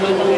little